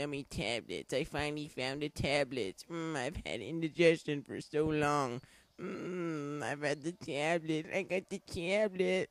yummy tablets. I finally found the tablets. Mmm, I've had indigestion for so long. Mmm, I've had the tablet. I got the tablet.